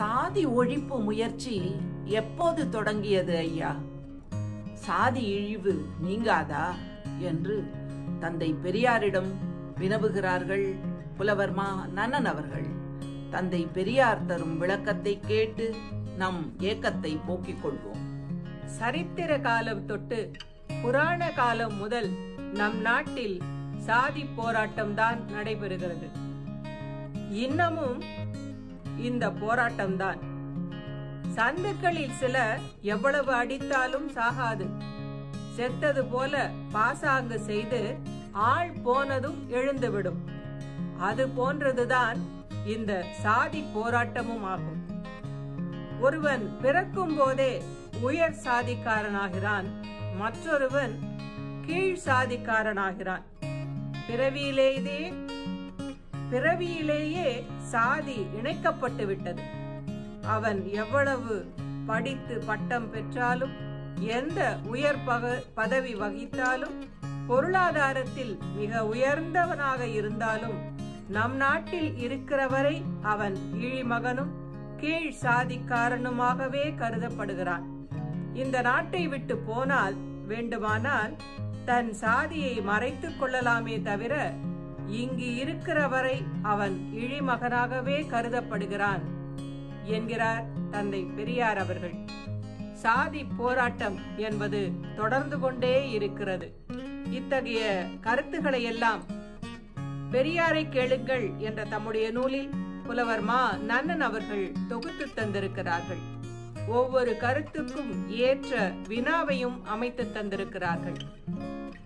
சாதி ஒழிப்பு முயற்சி எப்போது தொடங்கியது ஐயா? சாதி இழிவு நீங்காதா? என்று தந்தை பெரியாரிடம் வினவுகிறார்கள் புலவர் மா நன்னன் அவர்கள். தந்தை பெரியார் தரும் விளக்கத்தை கேட்டு நம் ஏக்கத்தை போக்கிக் கொள்வோம். சரித்திர காலம் தொட்டு புராண காலம் முதல் நம் நாட்டில் சாதி போராட்டம்தான் நடைபெறுகிறது. இன்னமும் இந்த போராட்டம்தான். சந்துக்களில் சிலர் எவ்வளவு அடித்தாலும் சாகாது. செத்தது போல பாசாங்கு செய்து ஆள் போனதும் எழுந்துவிடும். அது போன்றதுதான் இந்த சாதி போராட்டமும் ஆகும். ஒருவன் பிறக்கும் போதே உயர் சாதிக்காரனாகிறான் மற்றொருவன் கீழ் சாதிக்காரனாகிறான். பிறவியிலேயே பிறவியிலேயே சாதி இணைக்கப்பட்டு விட்டது அவன் எவ்வளவு படித்து பட்டம் பெற்றாலும் எந்த உயர் பக பதவி வகித்தாலும் பொருளாதாரத்தில் மிக உயர்ந்தவனாக இருந்தாலும் நம் நாட்டில் இருக்கிறவரை அவன் இழிமகனும் கீழ் சாதிக்காரனுமாகவே கருதப்படுகிறான். இந்த நாட்டை விட்டு போனால் வேண்டுமானால் தன் சாதியை மறைத்துக் கொள்ளலாமே தவிர இங்கு இருக்கிறவரை அவன் இழிமகனாகவே கருதப்படுகிறான் என்கிறார் தந்தை பெரியார் அவர்கள். சாதி போராட்டம் என்பது தொடர்ந்து கொண்டே இருக்கிறது. இத்தகைய கருத்துக்களை எல்லாம் பெரியாரை கேளுங்கள் என்ற தம்முடைய நூலில் புலவர் மா நன்னன் அவர்கள் தொகுத்து தந்திருக்கிறார்கள். ஒவ்வொரு கருத்துக்கும் ஏற்ற வினாவையும் அமைத்து தந்திருக்கிறார்கள்.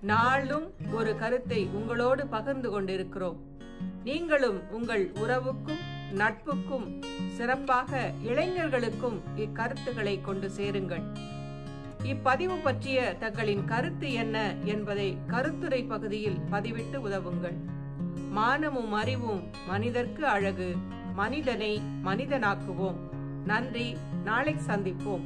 நாளும் ஒரு கருத்தை உங்களோடு பகிர்ந்து கொண்டிருக்கிறோம். நீங்களும் உங்கள் உறவுக்கும் நட்புக்கும் சிறப்பாக இளைஞர்களுக்கும் இக்கருத்துக்களை கொண்டு சேருங்கள். இப்பதிவு பற்றிய தங்களின் கருத்து என்ன என்பதை கருத்துரை பகுதியில் பதிவிட்டு உதவுங்கள். மானமும் அறிவும் மனிதர்க்கு அழகு. மனிதனை மனிதனாக்குவோம். நன்றி. நாளை சந்திப்போம்.